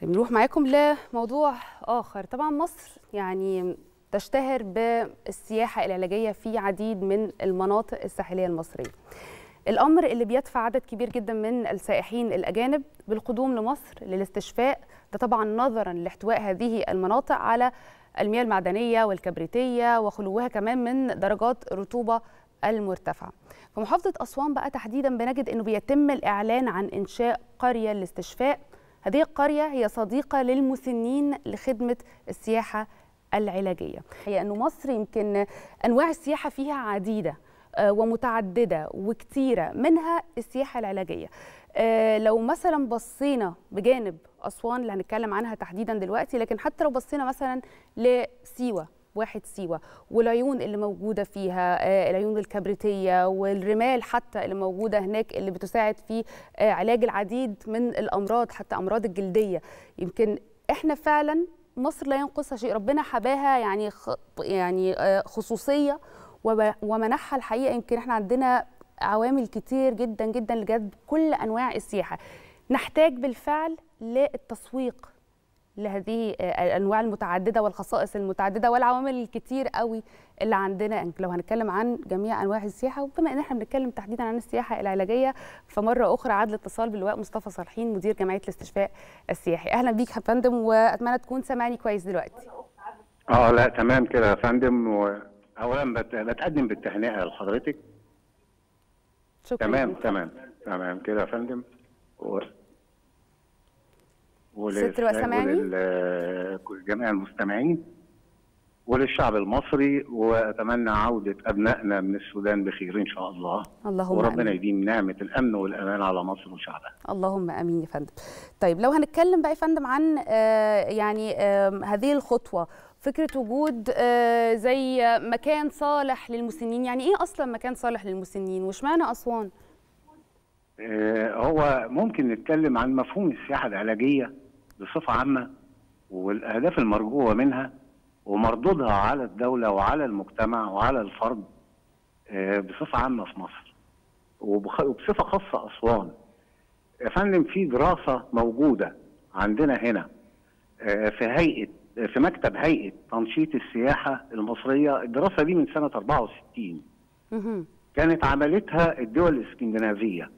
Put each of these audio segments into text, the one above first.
طيب نروح معاكم لموضوع آخر. طبعا مصر يعني تشتهر بالسياحة العلاجية في عديد من المناطق الساحلية المصرية. الأمر اللي بيدفع عدد كبير جدا من السائحين الأجانب بالقدوم لمصر للاستشفاء ده طبعا نظرا لاحتواء هذه المناطق على المياه المعدنية والكبريتية وخلوها كمان من درجات الرطوبة المرتفعة في محافظة أسوان بقى تحديدا بنجد أنه بيتم الإعلان عن إنشاء قرية للاستشفاء. هذه القرية هي صديقة للمسنين لخدمة السياحة العلاجية. هي أنه مصر يمكن أنواع السياحة فيها عديدة ومتعددة وكتيرة منها السياحة العلاجية. لو مثلا بصينا بجانب أسوان اللي هنتكلم عنها تحديدا دلوقتي لكن حتى لو بصينا مثلا لسيوة واحد سيوة. والعيون اللي موجودة فيها العيون الكبريتية والرمال حتى اللي موجودة هناك اللي بتساعد في علاج العديد من الأمراض حتى أمراض الجلدية. يمكن إحنا فعلا مصر لا ينقصها شيء. ربنا حباها يعني يعني خصوصية. ومنحها الحقيقة يمكن إحنا عندنا عوامل كتير جدا جدا لجذب كل أنواع السياحة. نحتاج بالفعل للتسويق. لهذه الأنواع المتعددة والخصائص المتعددة والعوامل الكتير قوي اللي عندنا. لو هنتكلم عن جميع أنواع السياحة وبما إن إحنا بنتكلم تحديدا عن السياحة العلاجية فمرة أخرى عاد الاتصال باللواء مصطفى صالحين مدير جمعية الاستشفاء السياحي. أهلا بيك يا فندم وأتمنى تكون سامعني كويس دلوقتي. آه لا تمام كده يا فندم. واولا بتقدم بالتهنئة لحضرتك. شكرا. تمام تمام تمام كده يا فندم. و... ست سامعني؟ ولجميع المستمعين وللشعب المصري وأتمنى عودة أبنائنا من السودان بخير إن شاء الله. اللهم وربنا يديم نعمة الأمن والأمان على مصر وشعبها اللهم آمين يا فندم. طيب لو هنتكلم بقى يا فندم عن آه يعني آه هذه الخطوة فكرة وجود آه زي مكان صالح للمسنين يعني إيه أصلا مكان صالح للمسنين؟ وإشمعنى أسوان؟ هو ممكن نتكلم عن مفهوم السياحة العلاجية بصفة عامة والأهداف المرجوة منها ومردودها على الدولة وعلى المجتمع وعلى الفرد بصفة عامة في مصر وبصفة خاصة أسوان. يا فندم في دراسة موجودة عندنا هنا في هيئة في مكتب هيئة تنشيط السياحة المصرية. الدراسة دي من سنة 64 كانت عملتها الدول الإسكندنافية.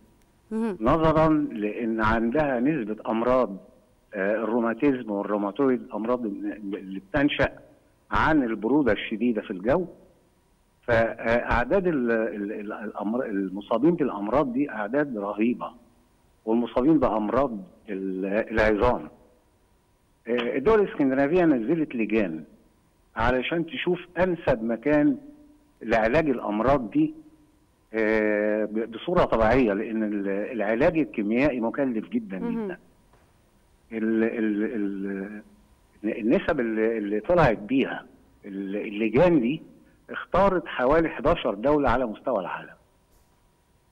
نظرا لأن عندها نسبة أمراض الروماتيزم والروماتويد الامراض اللي بتنشأ عن البرودة الشديدة في الجو. فأعداد المصابين بالأمراض دي أعداد رهيبة والمصابين بأمراض العظام. الدول الإسكندنافية نزلت لجان علشان تشوف أنسب مكان لعلاج الأمراض دي بصورة طبيعية لأن العلاج الكيميائي مكلف جدا جدا. ال ال ال النسب اللي, اللي طلعت بيها اللجان دي اختارت حوالي 11 دولة على مستوى العالم.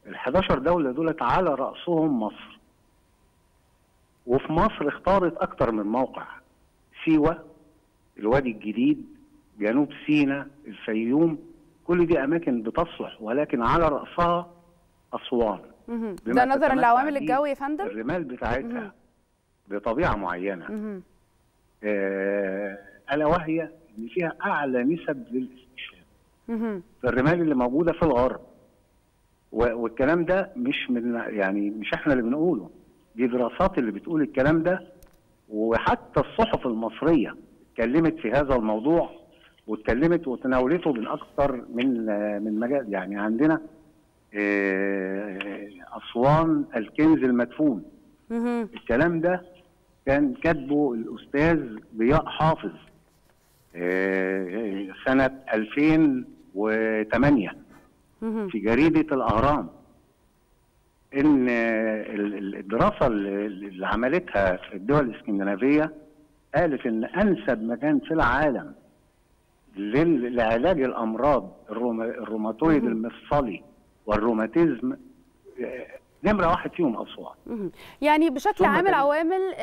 ال 11 دولة دولت على رأسهم مصر. وفي مصر اختارت أكتر من موقع. سيوة الوادي الجديد جنوب سيناء الفيوم كل دي أماكن بتصلح ولكن على رأسها أسوان. ده نظرا لعوامل الجو يا فندم؟ الرمال بتاعتها بطبيعة معينة. آه ألا وهي إن فيها أعلى نسب للاستشفاء في الرمال اللي موجودة في الغرب والكلام ده مش من يعني مش إحنا اللي بنقوله. دي دراسات اللي بتقول الكلام ده وحتى الصحف المصرية اتكلمت في هذا الموضوع. واتكلمت وتناولته من أكثر من من مجال. يعني عندنا أسوان الكنز المدفون. الكلام ده كان كاتبه الأستاذ ضياء حافظ سنة 2008 في جريدة الأهرام. إن الدراسة اللي عملتها الدول الإسكندنافية قالت إن أنسب مكان في العالم لعلاج الأمراض الروماتويد المفصلي والروماتيزم نمرة واحد فيهم اسوان يعني بشكل عام العوامل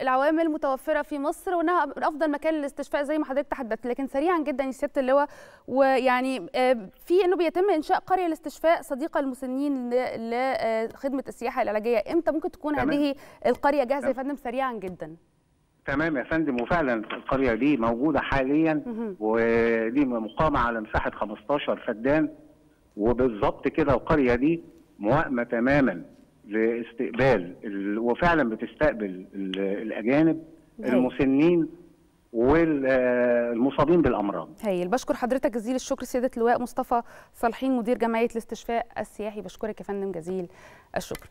العوامل متوفرة في مصر وإنها أفضل مكان للاستشفاء زي ما حضرتك تحدثت لكن سريعا جدا يا سيادة اللواء ويعني في إنه بيتم إنشاء قرية للاستشفاء صديقة للمسنين لخدمه السياحة العلاجية إمتى؟ ممكن تكون هذه القرية جاهزة يا فندم؟ سريعا جدا. تمام يا فندم وفعلا القرية دي موجودة حاليا. ودي مقامة على مساحة 15 فدان وبالظبط كده القرية دي موائمه تماما لاستقبال ال- وفعلا بتستقبل ال- الأجانب هايل. المسنين والمصابين بالأمراض هايل بشكر حضرتك جزيل الشكر سيادة اللواء مصطفى صالحين مدير جمعية الاستشفاء السياحي بشكرك يا فندم جزيل الشكر